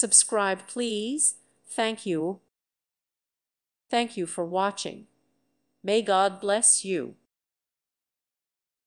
Subscribe, please. Thank you. Thank you for watching. May God bless you.